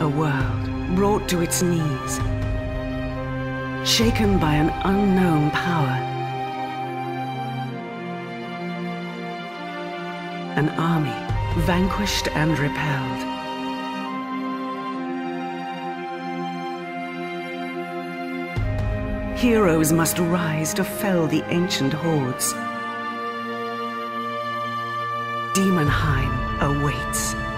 A world brought to its knees, shaken by an unknown power. An army vanquished and repelled. Heroes must rise to fell the ancient hordes. Daemonheim awaits.